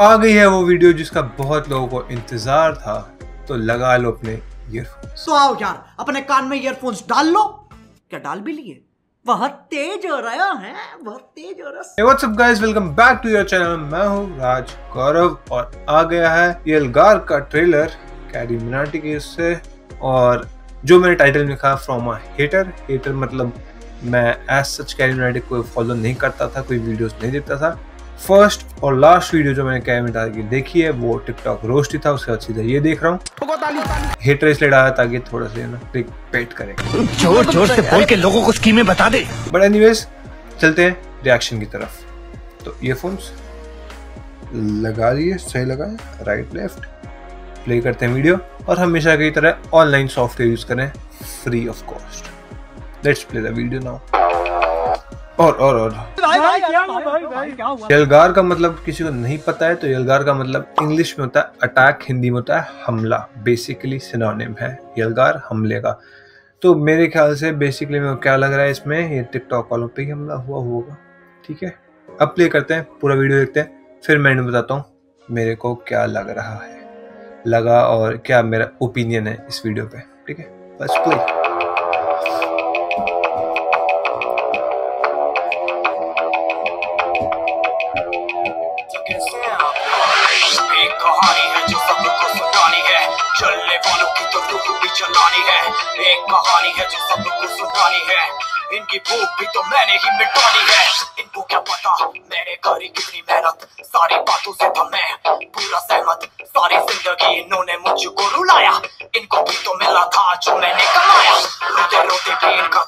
आ गई है वो वीडियो जिसका बहुत लोगों को इंतज़ार था तो लगा लो अपने ईयरफोन्स तो आओ यार अपने कान में ईयरफोन्स डाल लो। क्या डाल भी लिए? बहुत तेज हो रहा है बहुत तेज हो रहा है? Welcome back to your channel. मैं हूँ राज गौरव और आ गया है यलगार का ट्रेलर कैरी मिनाटी के इससे और जो मैंने टाइटल लिखा फ्रॉम अ हेटर हेटर मतलब मैं एज सच कैरी मिनाटी को फॉलो नहीं करता था कोई वीडियोस नहीं देखता था। फ़र्स्ट और लास्ट वीडियो जो मैंने कैरी मिनाटी की देखी है वो टिकटॉक रोस्ट ही था उसके बाद सीधा ये देख रहा हूँ। हेटर इसलिए डाला ताकि थोड़ा सा ना क्लिक पेट करें। ज़ोर ज़ोर से बोल के लोगों को स्कीमें बता दे। बट एनीवेज चलते हैं रिएक्शन की तरफ़। तो ईयरफोन्स लगा लिए सही लगाए राइट लेफ़्ट प्ले करते हैं वीडियो और हमेशा की तरह ऑनलाइन सॉफ्टवेयर यूज़ करें free of cost let's play the video now और और और। यलगार का मतलब किसी को नहीं पता है तो यलगार का मतलब इंग्लिश में होता है अटैक हिंदी में होता है हमला। बेसिकली सिनोनिम है यलगार हमले का। तो मेरे ख्याल से बेसिकली में क्या लग रहा है इसमें? ये टिकटॉक वालों पे ही हमला हुआ होगा। ठीक है? अब प्ले करते हैं पूरा वीडियो देखते हैं। फिर मैंने बताता हूँ मेरे को क्या लग रहा है। लगा और क्या मेरा ओपिनियन है इस वीडियो पे। ठीक है? बस प्ले सबको सुनानी है चलने वालों की तो रुख भी चलानी है एक कहानी है जो सबको सुनानी है इनकी भूख भी तो मैंने ही मिटानी है इनको क्या पता मैंने करी कितनी मेहनत सारी बातों से था मैं पूरा सहमत सारी ज़िंदगी इन्होंने मुझको रुलाया इनको भी तो मिला था जो मैंने कमाया रोते रोते भी इनका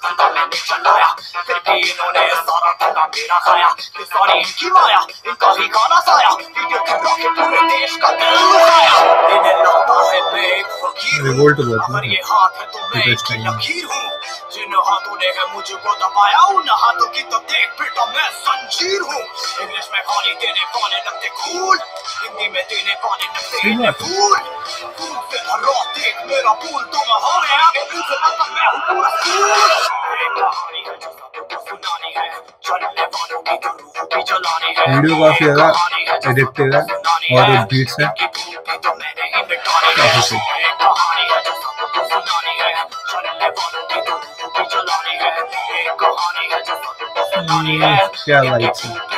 धंधा फिर भी इन्होंने सारा धंधा मेरा खाया ये सारी इनकी माया इनका ही गाना साया वीडियो कैमरा के पूरे देश का दिल दुखाया इन्हें लगता है मैं एक फकीर हूँ। अगर ये हाथ है तो मैं एक लकीर हूँ जिन हाथों ने है मुझको दबाया उन हाथों की तो देख बेटा मैं संजीर हूँ इंग्लिश में गाली देने वाले लगते कूल हिंदी में देने वाले लगते। फूल फूल से हरा देख मेरा फूल तो मैं हो गया आगे मुझे लगता मैं हूँ पूरा कूल वीडियो काफ़ी ज़्यादा एडिक्टिव है और एक बीट्स है। काफ़ी सही। क्या लाइक्स है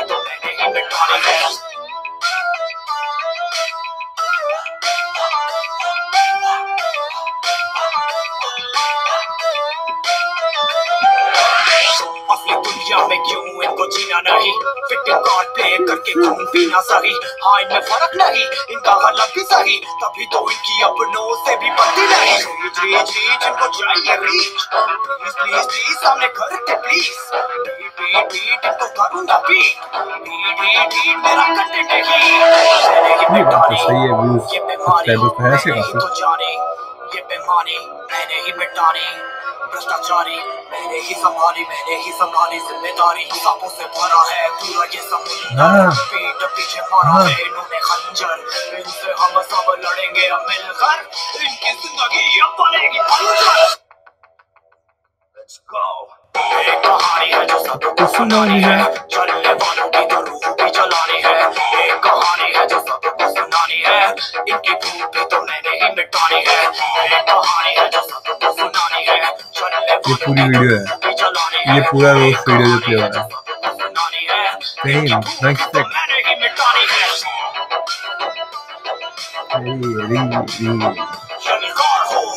दुनिया में क्यों इनको जीना नहीं? फिटिंग कार्ड पे करके खून पीना सही। हाँ इनमें फ़र्क नहीं इनका हलक भी सही। तभी तो इनकी अपनों से भी बनती नहीं। रीच रीच रीच इनको चाहिए रीच प्लीज़ प्लीज़ प्लीज़ सामने करके प्लीज़ बीट बीट बीट इनको करूँगा बीट बीट बीट बीट मेरा कंटेंट है नहीं, बात तो। सही है, ये बीमारी subscribers तो हैं ही काफ़ी। तो जानी ये बेमानी मैंने ही मिटानी। भ्रष्टाचारी। मैंने ही संभाली मैंने ही संभाली ज़िम्मेदारी सांपों से भरा है। पूरा ये समुद्र। पीठ पीछे मारा हाँ। इन्होंने खंजर। इनसे हम सब लड़ेंगे अब मिलकर इनकी ज़िंदगी अब बनेगी कहानी है जो सबको सुनानी है। चलने वालों की तो रूह भी जलानी है। एक कहानी है जो सबको सुनानी है। इनकी भूख भी तो मैंने ही मिटानी है। एक कहानी ये पूरी वीडियो है। ये पूरा रोज वीडियो जो प्ले हो। रहा है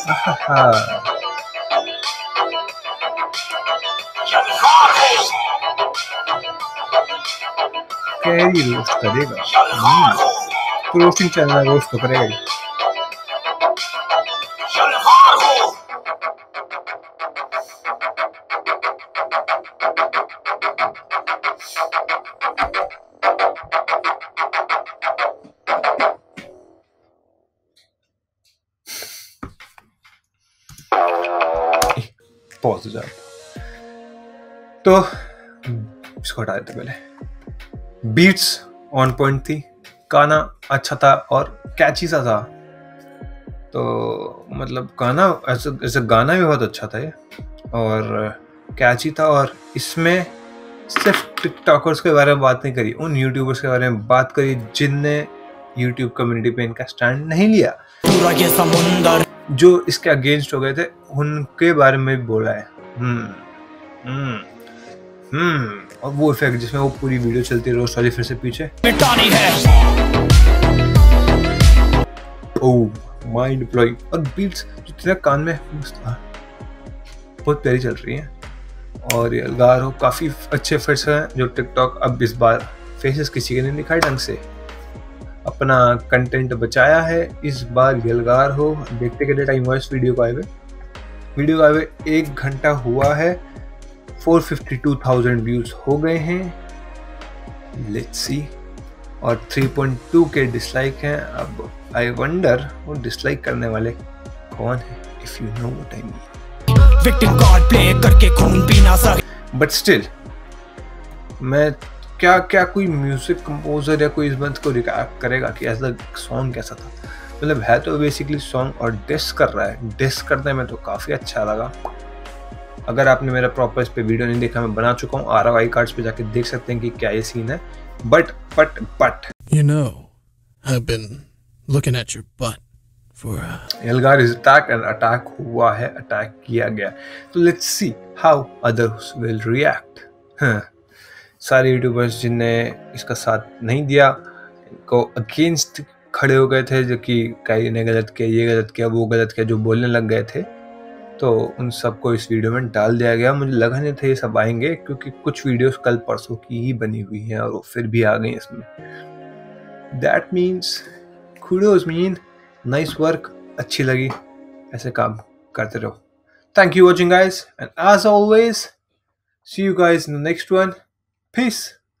करेगा। यलगार हो तो चैनल है रोस्ट तो करेगा पॉज हो जाता तो इसको हटा देते पहले बीट्स ऑन पॉइंट थी गाना अच्छा था और कैची सा था तो मतलब गाना ऐसे ऐसे गाना भी बहुत अच्छा था ये और कैची था और इसमें सिर्फ़ टिकटॉकर्स के बारे में बात नहीं करी उन यूट्यूबर्स के बारे में बात करी जिनने यूट्यूब कम्युनिटी पे इनका स्टैंड नहीं लिया पूरा ये समुंदर जो इसके अगेंस्ट हो गए थे उनके बारे में बोला है। हम्म हम्म हम्म और वो इफ़ेक्ट जिसमें वो पूरी वीडियो चलती है रोज वाली फिर से पीछे। है। माइंड ब्लोइंग और बीट्स जो तेरा कान में बहुत प्यारी चल रही है। और ये अलगार हो काफ़ी अच्छे फिट्स हैं जो टिकटॉक अब इस बार फेसेस किसी के नहीं दिखाए ढंग से। अपना कंटेंट बचाया है इस बार यलगार हो। देखते कितने टाइम हुआ इस वीडियो को आए हुए। वीडियो को आए हुए एक घंटा हुआ है। 452,000 व्यूज़ हो गए हैं। लेट्स सी और 3.2 के डिसलाइक हैं। अब आई वंडर वो डिसलाइक करने वाले कौन है if you know what I mean victim card play करके खून पीना सही बट स्टिल मैं क्या क्या कोई म्यूज़िक कंपोजर या कोई इस बात को रिकैप करेगा कि ऐसा सॉन्ग कैसा था? मतलब है तो बेसिकली सॉन्ग और डिस कर रहा है। डिस करने में तो काफ़ी अच्छा लगा। अगर आपने मेरा प्रॉपर इस पे वीडियो नहीं देखा मैं बना चुका हूँ। आर आई कार्ड्स पे जाके देख सकते हैं कि क्या ये सीन है। But but but You know, I've been looking at your butt for uh, एलगार इज़ अटैक एंड अटैक हुआ है अटैक किया गया। तो let's see how others will react सारे यूट्यूबर्स जिनने इसका साथ नहीं दिया को अगेंस्ट खड़े हो गए थे जो कि कई ने गलत किया, ये गलत किया, वो गलत किया, जो बोलने लग गए थे। तो उन सबको इस वीडियो में डाल दिया गया। मुझे लगा नहीं था ये सब आएँगे, क्योंकि कुछ वीडियोस कल परसों की ही बनी हुई हैं और वो फिर भी आ गई इसमें। That means kudos mean nice work अच्छी लगी। ऐसे काम करते रहो। Thank you watching guys and as always see you guys in the next one Peace.